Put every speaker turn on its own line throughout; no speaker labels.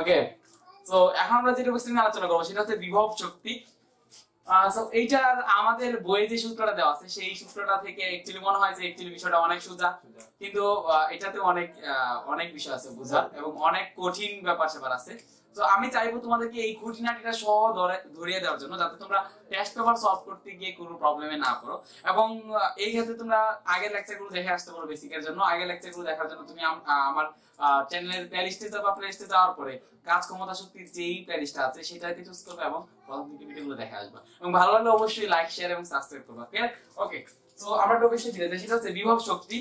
ওকে তো এখন আমরা যেটা কোশ্চেন আলোচনা করব, সেটা হচ্ছে বিভব শক্তি। এইটা আমাদের বইয়ে যে সূত্রটা দেওয়া আছে, সেই সূত্রটা থেকে একচুয়ালি মনে হয় যে একচুয়ালি বিষয়টা অনেক সোজা। কিন্তু এটাতে অনেক অনেক বিষয় আছে বোঝার এবং অনেক কঠিন ব্যাপার স্যাপার আছে। তো আমি চাইব তোমাদেরকে এই খুঁটিনাটিটা সহ ধরিয়ে দেওয়ার জন্য, যাতে তোমরা টেস্ট পেপার সলভ করতে গিয়ে কোনো প্রবলেমে না পড়ো। এবং এই ক্ষেত্রে তোমরা আগের লেকচারগুলো দেখে আসতে পারো বেসিকের জন্য। আগের লেকচারগুলো দেখার জন্য তুমি আমার চ্যানেলের প্লেলিস্টে যাবা প্লেলিস্টে যাওয়ার পরে কাজ ক্ষমতা শক্তির যেই প্লেলিস্টটা আছে সেটাকে চুজ করবে এবং প্রথম থেকে ভিডিওগুলো দেখে আসবা। এবং ভালো লাগলে অবশ্যই লাইক শেয়ার এবং সাবস্ক্রাইব করবা ওকে তো আমরা যাই সেটা হচ্ছে বিভব শক্তি।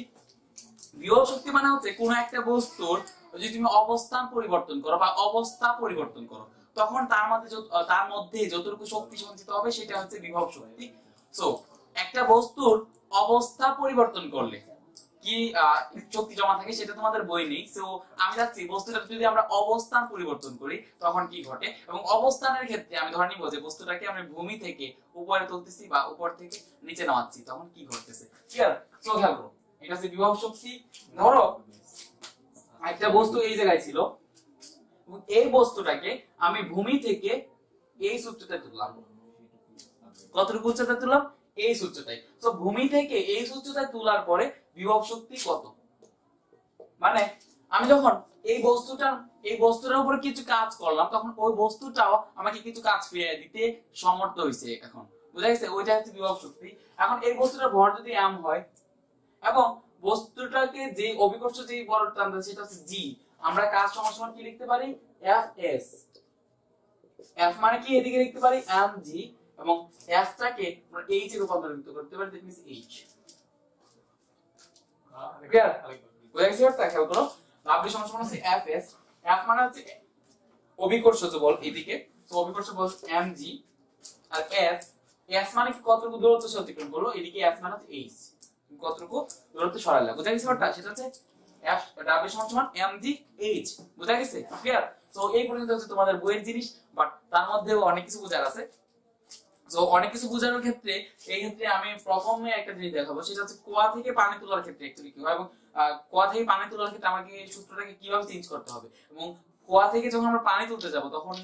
বিভব শক্তি মানে হচ্ছে কোন একটা বস্তুর যদি তুমি অবস্থান পরিবর্তন করো বা অবস্থা পরিবর্তন করো, তখন তার মধ্যে তার মধ্যে যতটুকু শক্তি সঞ্চিত হবে সেটা হচ্ছে বিভব শক্তি। সো একটা বস্তুর অবস্থা পরিবর্তন করলে কি শক্তি জমা থাকে সেটা তোমাদের বই নেই। সো আমি যাচ্ছি, বস্তুটা যদি আমরা অবস্থান পরিবর্তন করি, তখন কি ঘটে? এবং অবস্থানের ক্ষেত্রে আমি ধরে নিব যে বস্তুটাকে আমি ভূমি থেকে উপরে তুলতেছি বা উপর থেকে নিচে নামাচ্ছি, তখন কি ঘটতেছে? ক্লিয়ার সো খেয়াল এটা হচ্ছে বিভব শক্তি। ধরো একটা বস্তু এই জায়গায় ছিল। এই বস্তুটাকে আমি ভূমি থেকে এই সূত্রটা তুললাম। কতটুকু উচ্চতায় তুললাম? এই সূত্রটাই তো ভূমি থেকে এই সূত্রটায় তোলার পরে বিভব শক্তি কত? মানে আমি যখন এই বস্তুটা, এই বস্তুটার উপর কিছু কাজ করলাম, তখন ওই বস্তুটাও আমাকে কিছু কাজ ফিরিয়ে দিতে সমর্থ হয়েছে এখন। বুঝা গেছে? ওইটা হচ্ছে বিভব শক্তি। এখন এই বস্তুটার ভর যদি এম হয়, এবং বস্তুটাকে যে অভিকর্ষ যে বলটা আমরা, সেটা হচ্ছে জি আমরা কাজ সমান সমান কি লিখতে পারি? এফ এস এফ মানে কি? এদিকে লিখতে পারি এম জি এবং এফ টাকে আমরা এইচ এ রূপান্তরিত করতে পারি দ্যাট মিন্স এইচ ক্লিয়ার বুঝা গেছে ব্যাপারটা খেয়াল করো। ডাব্লিউ সমান সমান হচ্ছে এফ এস এফ মানে হচ্ছে অভিকর্ষ যে বল এদিকে। তো অভিকর্ষ বল এম জি আর এস এস মানে কি? কতটুকু দূরত্ব সে অতিক্রম করল? এদিকে এস মানে এইচ কতটুকু? দূরত্ব সরাইলা বুঝা গেছে ব্যাপারটা? সেটা হচ্ছে তো তো কুয়া থেকে পানি তোলার ক্ষেত্রে আমাকে সূত্রটাকে কীভাবে চেঞ্জ করতে হবে? এবং কুয়া থেকে যখন আমরা পানি তুলতে যাব, তখন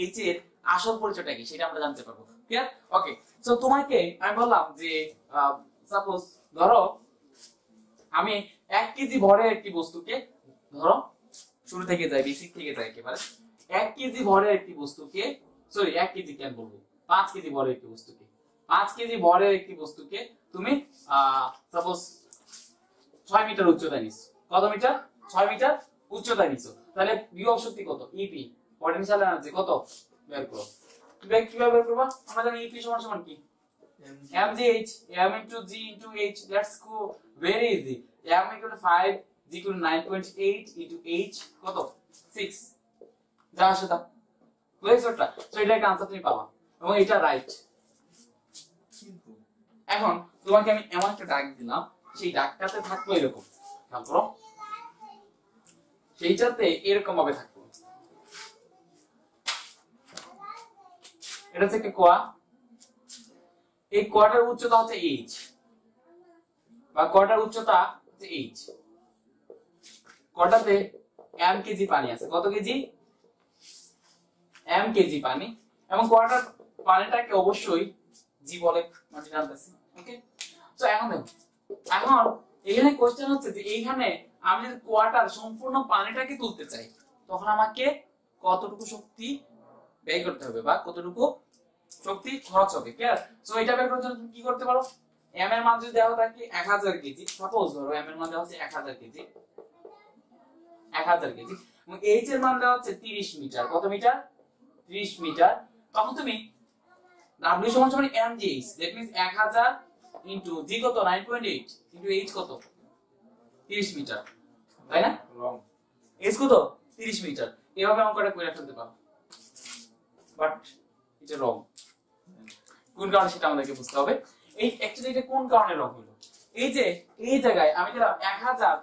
এইচ এর আসল পরিচয়টা কি, সেটা আমরা জানতে পারব। ক্লিয়ার ওকে সো তোমাকে আমি বললাম যে সাপোজ ধরো, আমি এক কেজি ভরের একটি বস্তুকে ধরো, শুরু থেকে যাই বেসিক থেকে যাই একেবারে। এক কেজি ভরের একটি বস্তুকে সরি এক কেজি কেন বলব? পাঁচ কেজি ভরের একটি বস্তুকে। পাঁচ কেজি ভরের একটি বস্তুকে তুমি সাপোজ ছয় মিটার উচ্চতায় নিচ্ছ কত মিটার? ছয় মিটার উচ্চতায় নিচ্ছ তাহলে বিভব শক্তি কত? ইপি পটেনশিয়াল এনার্জি কত? বের করো। কীভাবে বের করবা? আমরা জানি ইপি সমান সমান কি? Mgh m into g into h let's go very easy. M equal to 5 g equal to 9.8 into h কত? 6 যা আসে তা। বুঝেছ ওটা তো এটা একটা আনসার তুমি পাবা। এবং এটা রাইট এখন তোমাকে আমি এমন একটা ডাক দিলাম সেই ডাকটাতে থাকব এরকম। খেয়াল করো। সেইটাতে এরকম ভাবে থাকব। এটা হচ্ছে একটা কোয়া। এই কোয়াটার উচ্চতা হচ্ছে এইচ বা কোয়াটার উচ্চতা হচ্ছে এইচ কোয়াটাতে এম কেজি পানি আছে। কত কেজি এম কেজি পানি। এবং কোয়াটার পানিটাকে অবশ্যই জি বলে মাটি টানতেছি ওকে তো এখন দেখো। এখন এখানে কোশ্চেন হচ্ছে যে এইখানে আমি যদি কোয়াটার সম্পূর্ণ পানিটাকে তুলতে চাই, তখন আমাকে কতটুকু শক্তি ব্যয় করতে হবে বা কতটুকু শক্তি খরচ হবে ক্লিয়ার সো এটা বের করার জন্য তুমি কি করতে পারো? এম এর মান যদি দেওয়া থাকে 1000 কেজি? সাপোজ ধরো এম এর মান দেওয়া হচ্ছে 1000 কেজি। 1000 কেজি। এইচ এর মান দেওয়া হচ্ছে 30 মিটার। কত মিটার? 30 মিটার। তখন তুমি w সমান সমান m G H that means 1000 into G কত? 9.8 ইনটু এইচ কত? 30 মিটার। তাই না? রং এইচ কত? 30 মিটার। এভাবে অঙ্কটা করে ফেলতে পারো। বাট এটা রং কোন কারণে সেটা আমাদেরকে বুঝতে হবে। এই অ্যাকচুয়ালি এটা কোন কারণে রং হলো? এই যে, এই জায়গায় আমি দিলাম এক হাজার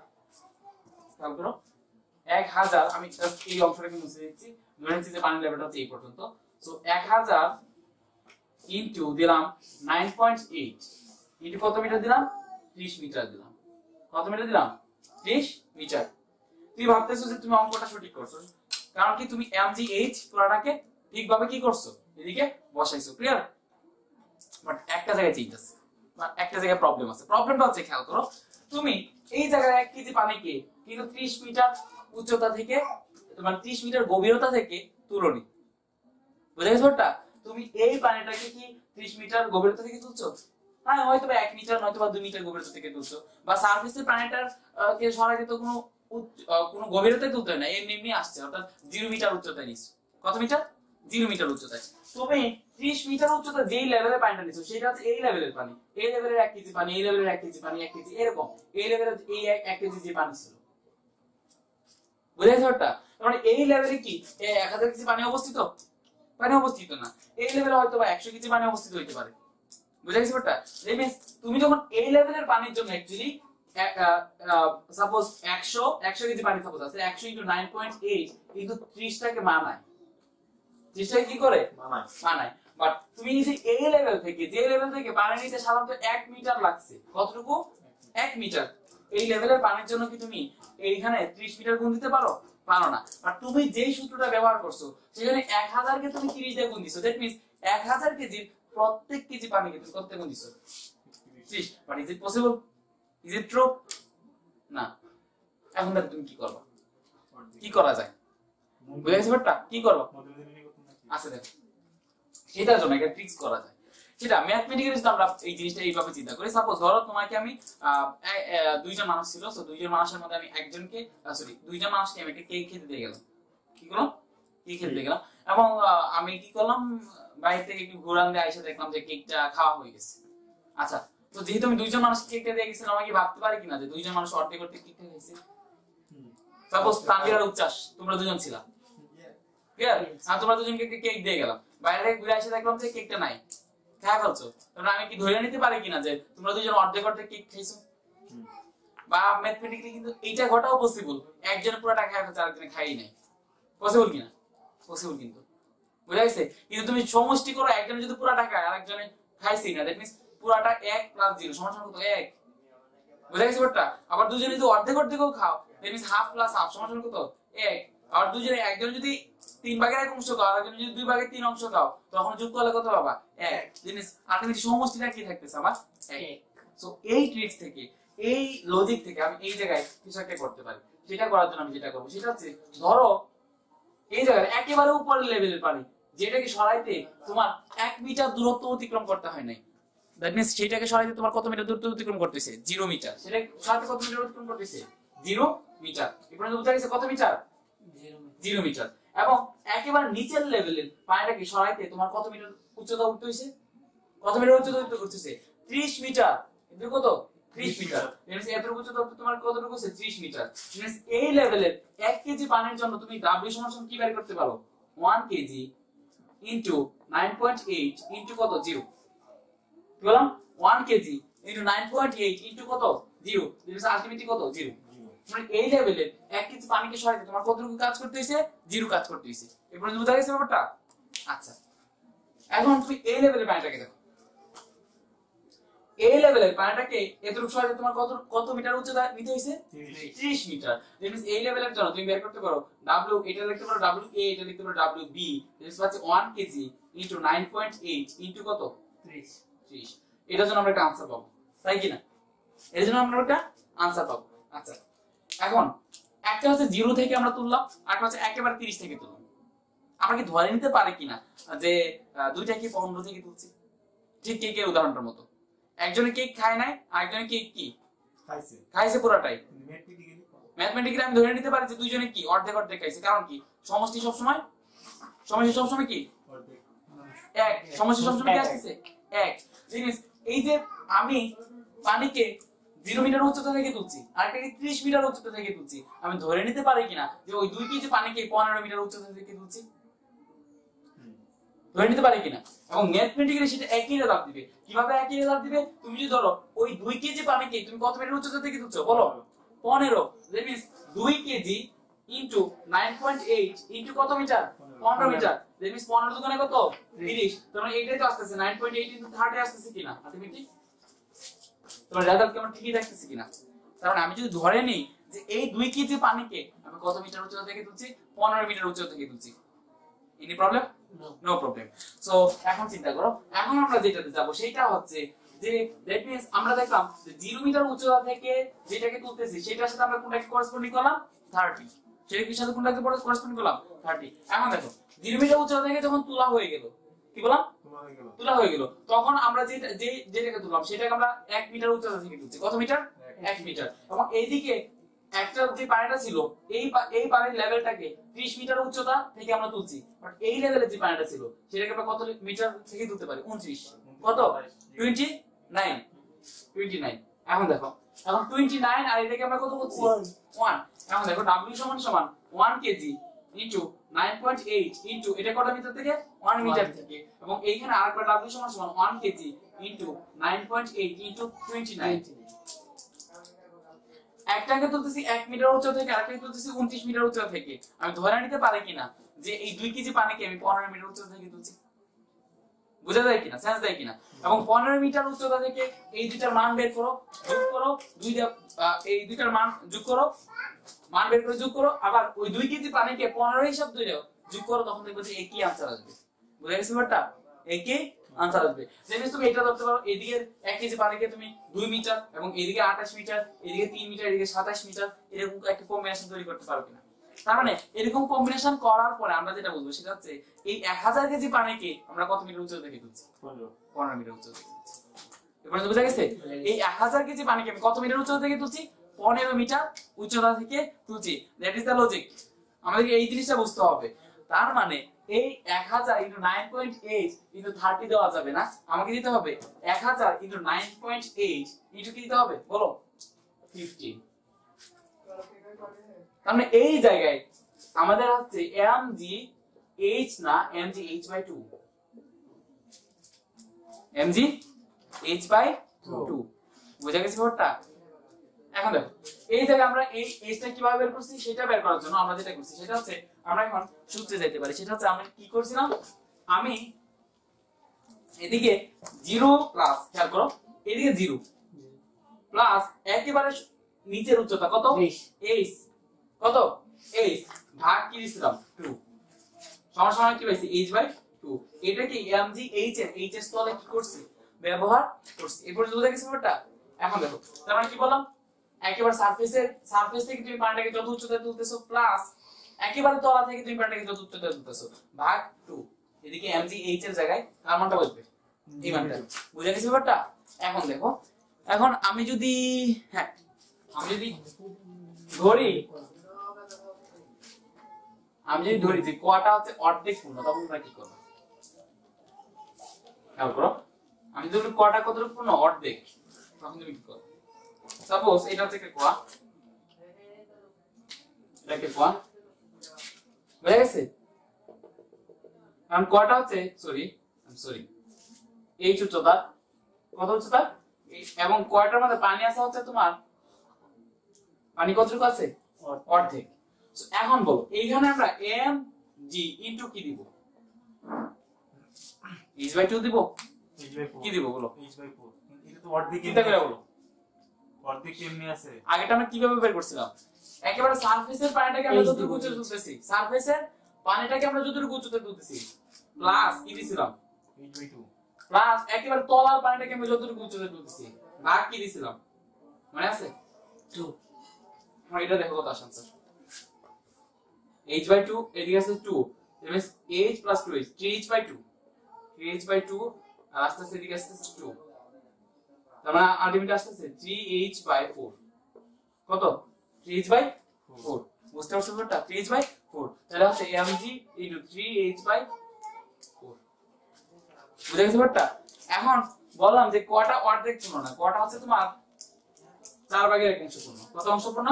এক হাজার, আমি এই অংশটাকে মুছে দিচ্ছি ধরে নিচ্ছি যে পানির লেভেলটা হচ্ছে এই পর্যন্ত। সো এক হাজার ইন্টু দিলাম নাইন পয়েন্ট এইট ইন্টু কত মিটার দিলাম? ত্রিশ মিটার দিলাম। কত মিটার দিলাম? ত্রিশ মিটার। তুমি ভাবতেছো যে তুমি অঙ্কটা সঠিক করছ। কারণ কি তুমি এম জি এইচ পুরাটাকে ঠিকভাবে কি করছ? এদিকে বসাইছো ক্লিয়ার বাট একটা জায়গায় চেঞ্জ আছে। একটা জায়গায় প্রবলেম আছে। প্রবলেমটা হচ্ছে, খেয়াল করো, তুমি এই জায়গায় এক কেজি পানিকে কিন্তু ত্রিশ মিটার উচ্চতা থেকে মানে ত্রিশ মিটার গভীরতা থেকে তুলনি। ব্যাপারটা? তুমি এই পানিটাকে কি ত্রিশ মিটার গভীরতা থেকে তুলছো? হ্যাঁ হয়তো এক মিটার নয়তো বা দুই মিটার গভীরতা থেকে তুলছো। বা সার্ফেসের পানিটার কে সরাইতে তো কোনো কোনো গভীরতায় তুলতে হয় না, এমনি এমনি আসছে, অর্থাৎ জিরো মিটার উচ্চতায় নিচ্ছ। কত মিটার? জিরো মিটার উচ্চতায়। তুমি ত্রিশ মিটার উচ্চতা যেই লেভেলের পানিটা নিচ্ছ সেটা হচ্ছে এই লেভেলের পানি। এই লেভেলের এক কেজি পানি, এই লেভেলের এক কেজি পানি, এক কেজি, এরকম। এই লেভেলের এই এক- কেজি যে পানি ছিল। বুঝা ব্যাপারটা? মানে এই লেভেলে কি? এক হাজার কেজি পানি অবস্থিত? পানি অবস্থিত না। এই লেভেলে হয়তো বা একশো কেজি পানি অবস্থিত হইতে পারে। বুঝা গেছে ব্যাপারটা তুমি যখন এই লেভেলের পানির জন্য অ্যাকচুয়ালি সাপোজ একশো একশো কেজি পানি সাপোজ আছে, একশো ইন্টু নাইন পয়েন্ট এইট কিন্তু ত্রিশটাকে মানায়। ত্রিশটাকে কি করে? মানায় বাট তুমি যে এই লেভেল থেকে, যে লেভেল থেকে পানি নিতে সাধারণত এক মিটার লাগছে, কতটুকু? এক মিটার এই লেভেলের পানির জন্য কি তুমি এইখানে ত্রিশ মিটার গুণ দিতে পারো? পারো না। আর তুমি যেই সূত্রটা ব্যবহার করছ, সেখানে এক হাজারকে তুমি তিরিশ দিয়ে গুণ দিছো। দ্যাট মিনস এক হাজার কেজির প্রত্যেক কেজি পানিকে তুমি কত গুণ দিছো। ত্রিশ। But is it possible is it true না। এখন তাহলে তুমি কি করবা? কি করা যায়? বুঝে গেছে কি করবা? আছে দেখো। সেটার জন্য একটা ট্রিক্স করা যায়। সেটা ম্যাথমেটিক্যালি যদি আমরা এই জিনিসটা এইভাবে চিন্তা করি। সাপোজ ধরো তোমাকে আমি দুইজন মানুষ ছিল তো দুইজন মানুষের মধ্যে আমি একজনকে সরি দুইজন মানুষকে আমি একটা কেক খেতে দিয়ে গেলাম। কি করলাম? কেক খেতে দিয়ে গেলাম। এবং আমি কি করলাম? বাইরে থেকে একটু ঘুরান দিয়ে এসে দেখলাম যে কেকটা খাওয়া হয়ে গেছে। আচ্ছা তো যেহেতু আমি দুইজন মানুষ কেকটা দিয়ে গেছিলাম আমাকে ভাবতে পারি কিনা যে দুইজন মানুষ অর্ধেক অর্ধেক কেকটা খাইছে সাপোজ তানভীর আর উচ্চাস তোমরা দুজন আর তোমরা দুজনকে একটা কেক দিয়ে গেলাম। বাইরে থেকে ঘুরে এসে দেখলাম যে কেকটা নাই। খায় ফেলছো? তোমরা আমি কি ধরে নিতে পারি কিনা যে তোমরা দুজন অর্ধেক অর্ধেক কেক খাইছো বা ম্যাথমেটিক্যালি কিন্তু এইটা ঘটাও পসিবল একজনে পুরোটা খায় ফেলছে আরেকজনে খাই নাই। পসিবল কিনা? পসিবল কিন্তু। বুঝা গেছে? কিন্তু তুমি সমষ্টি করো একজনে যদি পুরাটা খায় আরেকজনে খাইছি না দ্যাট মিন্স পুরাটা এক প্লাস জিরো সমান সমান কত? এক। বুঝা গেছে ব্যাপারটা? আবার দুজনে যদি অর্ধেক অর্ধেকও খাও that means half plus half সমান সমান কত? এক। আর দুজনে একজন যদি তিন ভাগের এক অংশ খাও আর একজন যদি দুই ভাগের তিন অংশ খাও তখন যোগ করলে কত পাবা এক। জিনিস আলটিমেটলি সমষ্টিটা কি থাকতেছে আমার? এক। সো এই ট্রিক্স থেকে এই লজিক থেকে আমি এই জায়গায় কিছু একটা করতে পারি। সেটা করার জন্য আমি যেটা করব সেটা হচ্ছে ধরো এই জায়গায় একেবারে উপরের লেভেলের পানি যেটাকে সরাইতে তোমার এক মিটার দূরত্ব অতিক্রম করতে হয় নাই। দ্যাট মিনস সেটাকে সরাইতে তোমার কত মিটার দূরত্ব অতিক্রম করতেছে? জিরো মিটার সেটা সরাইতে কত মিটার অতিক্রম করতেছে? জিরো মিটার এখানে বুঝা গেছে কত মিটার জিরো মিটার এবং একেবারে নিচের লেভেলের পানিটাকে সরাইতে তোমার কত মিটার উচ্চতা উঠতে হয়েছে কত মিটার উচ্চতা উঠতে করতেছে? ত্রিশ মিটার কিন্তু কত ত্রিশ মিটার Means এতটুকু উচ্চতা তোমার কতটুকু হচ্ছে ত্রিশ মিটার Means এই লেভেলের এক কেজি পানির জন্য তুমি সমান সমান কি বের করতে পারো? One kg into nine point eight into কত? জিরো কি বললাম? One kg into nine point eight into কত? জিরো আলটিমেটলি কত? জিরো মানে এই লেভেলের এক কেজি পানিকে সরাইতে তোমার কতটুকু কাজ করতে হয়েছে জিরো কাজ করতে হয়েছে এরপরে বুঝা গেছে ব্যাপারটা? আচ্ছা। এখন তুমি এই লেভেলের পানিটাকে দেখো। এই লেভেলের পানিটাকে এতটুকু সরাইতে তোমার কত কত মিটার উচ্চতা নিতে হয়েছে 30 মিটার। দ্যাট মিন্স এই লেভেলের জন্য তুমি বের করতে পারো W এটা লিখতে পারো W A এটা লিখতে পারো W B দ্যাট পাচ্ছে 1 কেজি ইনটু 9.8 ইনটু কত? 30 এটার জন্য আমরা একটা আনসার পাবো। তাই কি না এর জন্য আমরা একটা আনসার পাবো। আচ্ছা। এখন একটা হচ্ছে জিরো থেকে আমরা তুললাম আর একটা হচ্ছে একেবারে 30 থেকে তুললাম। আমরা কি ধরে নিতে পারি কিনা? যে দুইটা কি 15 থেকে তুলছি। ঠিক কেকের উদাহরণটার মতো। একজনে কেক খায় নাই আরেকজনে কেক কি?
খাইছে।
পুরাটাই।
ম্যাথমেটিক্যালি
আমি ধরে নিতে পারি যে দুইজনে কি? অর্ধেক অর্ধেক খাইছে। কারণ কি? সমষ্টি সবসময় সমষ্টি সবসময় কি? এক। সমষ্টি সবসময় কি আসতেছে? এক। জিনিস এই যে আমি পানিকে জিরো মিটার উচ্চতা থেকে তুলছি আর একটা ত্রিশ মিটার উচ্চতা থেকে তুলছি। আমি ধরে নিতে পারি কিনা যে ওই দুই কেজি পানিকে পনেরো মিটার উচ্চতা থেকে তুলছি? ধরে নিতে পারি কিনা? এবং ম্যাথমেটিক্যালি সেটা একই রেজাল্ট দিবে। কীভাবে একই রেজাল্ট দিবে? তুমি যদি ধরো ওই দুই কেজি পানিকে তুমি কত মিটার উচ্চতা থেকে তুলছো? বলো। পনেরো। দ্যাট মিনস দুই kg into nine point eight into কত মিটার? পনেরো মিটার। দ্যাট মিনস পনেরো দোকানে কত? তিরিশ। তোমার এইটাই তো আসতেছে nine point eight into thirty আসতেছে কিনা? আলটিমেটলি তোমার কেমন ঠিকই কিনা? কারণ আমি যদি ধরে নিই যে এই দুই কেজি পানিকে আমি কত মিটার উচ্চতা থেকে তুলছি? পনেরো মিটার উচ্চতা থেকে তুলছি। Any problem no problem so এখন চিন্তা করো এখন আমরা যেটাতে যাব সেটা হচ্ছে যে দ্যাট মিন্স আমরা দেখলাম যে জিরো মিটার উচ্চতা থেকে যেটাকে তুলতেছি সেটার সাথে আমরা কোনটাকে করেসপন্ডিং করলাম? 30 সেটা কি সাথে কোনটাকে করেসপন্ডিং করলাম? 30 এখন দেখো জিরো মিটার উচ্চতা থেকে যখন তোলা হয়ে গেল কি বললাম?
হয়ে
তোলা হয়ে গেল। তখন আমরা যে যে যেটাকে তুললাম সেটাকে আমরা 1 মিটার উচ্চতা থেকে তুলছি। কত মিটার? 1 মিটার। এবং এইদিকে একটা যে পানিটা ছিল এই এই পানির লেভেলটাকে 30 মিটার উচ্চতা থেকে আমরা তুলছি। বাট এই লেভেলের যে পানিটা ছিল সেটাকে আমরা কত মিটার থেকে তুলতে পারি? 29 কত? 29 29 এখন দেখো। এখন 29 আর এটাকে আমরা কত বলছি 1 এখন দেখো w সমান সমান 1 কেজি ইনটু 9.8 ইনটু এটা কত মিটার থেকে? 1 মিটার থেকে এবং এইখানে আরেকবার w সমান সমান 1 কেজি ইনটু 9.8 ইনটু 29 একটাকে তুলতেছি 1 মিটার উচ্চতা থেকে আরেকটাকে তুলতেছি 29 মিটার উচ্চতা থেকে। আমি ধরে নিতে পারি কিনা যে এই 2 কেজি পানিকে আমি 15 মিটার উচ্চতা থেকে তুলছি? বোঝা যায় কিনা? সেন্স দেয় কিনা? এবং 15 মিটার উচ্চতা থেকে এই দুইটার মান বের করো, যোগ করো, দুই এই দুইটার মান যোগ করো, মান বের করে যোগ করো, আবার ওই 2 কেজি পানিকে 15 হিসাব ধরে যোগ করো, তখন দেখবে যে একই আনসার আসবে। বুঝা গেছে ব্যাপারটা? আনসার আসবে। তুমি এটা ধরতে পারো এদিকে 1 কেজি পানিকে তুমি 2 মিটার এবং এদিকে 28 মিটার এদিকে 3 মিটার এদিকে 27 মিটার এরকম একটা কম্বিনেশন তৈরি করতে পারো কিনা। তার মানে এরকম কম্বিনেশন করার পরে আমরা যেটা বুঝব সেটা হচ্ছে এই 1000 কেজি পানিকে আমরা কত মিটার উচ্চতা থেকে তুলছি?
পনেরো।
পনেরো মিটার উচ্চতা এবার বুঝা গেছে? এই এক হাজার কেজি পানিকে আমি কত মিটার উচ্চতা থেকে তুলছি? পনেরো মিটার উচ্চতা থেকে তুলছি। দ্যাট ইজ দ্য লজিক আমাদেরকে এই জিনিসটা বুঝতে হবে। তার মানে এই এক হাজার into nine point eight into thirty দেওয়া যাবে না। আমাকে দিতে হবে এক হাজার into nine point eight into কি দিতে হবে? বলো। ফিফটিন তার মানে এই জায়গায় আমাদের হচ্ছে এম জি এইচ না M G H by two M G H by two বুঝা গেছে ব্যাপারটা? এখন দেখো এই জায়গায় আমরা এই এইচটা কীভাবে বের করছি সেটা বের করার জন্য আমরা যেটা করছি সেটা হচ্ছে আমরা এখন সূত্রে যাইতে পারি। সেটা হচ্ছে আমরা কি করছিলাম? আমি এদিকে জিরো প্লাস খেয়াল করো এদিকে জিরো প্লাস একেবারে নিচের উচ্চতা কত? এইচ কত? এইচ ভাগ কি দিছিলাম? টু সমান সমান কি পাইছি? এইচ বাই টু এটা কি এম জি এইচ এর এইচ এর স্থলে কি করছি? ব্যবহার করছি। এরপর বুঝা গেছে ব্যাপারটা এখন দেখো তার মানে কি বললাম? একেবারে সারফেসের সারফেস থেকে তুমি পানিটাকে যত উচ্চতায় তুলতেছো প্লাস একেবারে তলা থেকে তুমি পানিটাকে যত উচ্চতায় তুলতেছো। ভাগ টু এদিকে এম জি এইচ এর জায়গায় কার মানটা বসবে এই মানটা। বুঝা গেছে ব্যাপারটা? এখন দেখো এখন আমি যদি হ্যাঁ আমি যদি ধরি আমি যদি ধরি যে কোয়াটা হচ্ছে অর্ধেক পূর্ণ তখন তোমরা কি করবে? খেয়াল করো। আমি যদি কোয়াটা কতটুকু পূর্ণ? অর্ধেক। তখন তুমি কি করবে? সাপোজ এটা হচ্ছে একটা কোয়া। এটা একটা কোয়া। বুঝা গেছে? কারণ কোয়াটা হচ্ছে সরি সরি এই উচ্চতা। কত উচ্চতা? এবং কোয়াটার মধ্যে পানি আছে হচ্ছে তোমার? পানি কতটুকু আছে? অর্ধেক। এখন বলো এইখানে আমরা এম জি ইনটু কি দিব? এইচ বাই টু দিব? কি দিব বলো?
এইচ বাই ফোর এটা তো অর্ধেক
চিন্তা করে বলো।
অর্ধেক এমনি আছে।
আগেটা আমরা কীভাবে বের করছিলাম? একেবারে সারফেসের পানিটাকে আমরা যতটুকু
দিব,
তুলতেছি সারফেসের পানিটাকে আমরা যতটুকু উচ্চতা তুলতেছি প্লাস কি দিছিলাম?
এইচ বাই টু
প্লাস একেবারে তলার পানিটাকে আমরা যতটুকু উচ্চতা তুলতেছি ভাগ কি দিছিলাম? মনে আছে?
টু
আমার এটা দেখো কত স্যার h by 2 এদিকে আছে 2 that means h plus 2h 3h by 2 3h by 2 আর আস্তে আস্তে এদিকে আসতেছে 2 তার মানে আলটিমেট আসতেছে 3h by 4 কত? 3h by 4 বুঝতে পারছ ব্যাপারটা? 3h by 4 তাহলে হচ্ছে 3h by 4 বুঝে গেছো ব্যাপারটা? এখন বললাম যে কটা অর্ধেক পূর্ণ না, কটা হচ্ছে তোমার চার ভাগের এক অংশ পূর্ণ। কত অংশ পূর্ণ?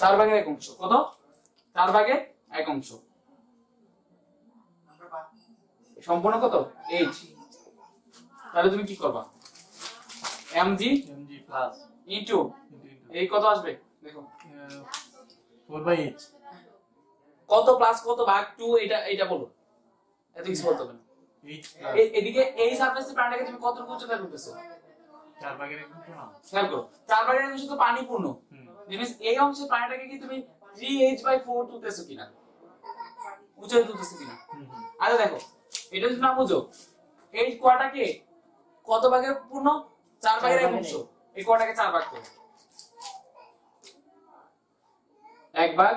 চার ভাগের এক অংশ। কত? চার ভাগের এক অংশ। সম্পূর্ণ কত? এইচ তাহলে তুমি কি করবা? M G
MG plus
into এই কত আসবে? দেখো।
ফোর বাই এইচ
কত প্লাস কত ভাগ টু এটা এটা বলো। এত কিছু বলতে হবে না। এদিকে এই সারফেসের প্রাণটাকে তুমি কতটুকু উচ্চতায় তুলতেছো
চার ভাগের এক অংশ না।
চার ভাগের অংশ তো পানি পূর্ণ জিনিস এই অংশের পানিটাকে কি তুমি তুলতেছো কিনা? তুলতেছো কিনা আচ্ছা দেখো এটা যদি না বুঝো এই কোয়াটাকে কত ভাগের পূর্ণ? চার ভাগের এক অংশ। এই কোয়াটাকে চার ভাগ করো। এক ভাগ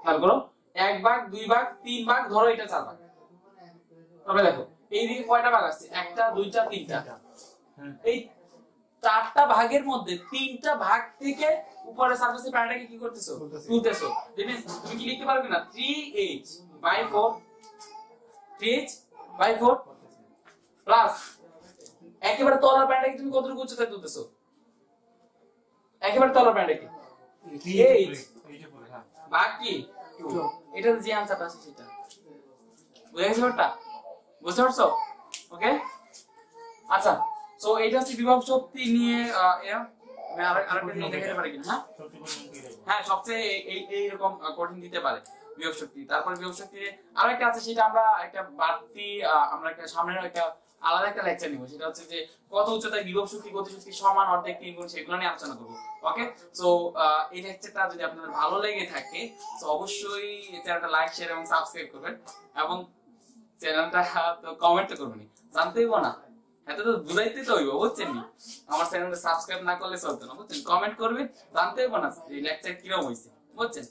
খেয়াল করো এক ভাগ দুই ভাগ তিন ভাগ ধরো এটা চার ভাগ। তবে দেখো এইদিকে কয়টা ভাগ আসছে? একটা দুইটা তিনটা। এই চারটা ভাগের মধ্যে তিনটা ভাগ থেকে উপরে সারফেসের প্যারাটাকে কি করতেছো?
তুলতেছি।
জিনিস তুমি কি লিখতে পারবে না? 3h by 4 3h by 4 plus একেবারে তলার প্যারাটাকে তুমি কতটুকু উচ্চতায় তুলতেছো? একেবারে তলার প্যারাটাকে এইচ
এইচ উপরে হ্যাঁ
ভাগ কি? Two। এটা যে আনসারটা আছে সেটা। বুঝে গেছো ব্যাপারটা? বুঝতে পারছ? ওকে আচ্ছা সো এটা হচ্ছে বিভব শক্তি নিয়ে এরা হ্যাঁ সবচেয়ে এই- এইরকম কঠিন দিতে পারে শক্তি। তারপর বিভব শক্তি আরও একটা আছে সেটা আমরা একটা বাড়তি আমরা একটা সামনের একটা আলাদা একটা লেকচার নিব। সেটা হচ্ছে যে কত উচ্চতায় বিভব শক্তি গতি শক্তি সমান অর্ধেক তিন গুণ সেগুলো নিয়ে আলোচনা করব। ওকে সো এই লেকচারটা যদি আপনাদের ভালো লেগে থাকে তো অবশ্যই চ্যানেলটা লাইক শেয়ার এবং সাবস্ক্রাইব করবেন এবং চ্যানেলটা তো কমেন্ট করবেন জানতে হইব না। এত তো বুঝাইতে তো হইব, বুঝছেন নি? আমার চ্যানেলটা সাবস্ক্রাইব না করলে চলতো না, বুঝছেন কমেন্ট করবে, জানতে হইব না এই লেকচার কীরকম হয়েছে বুঝছেন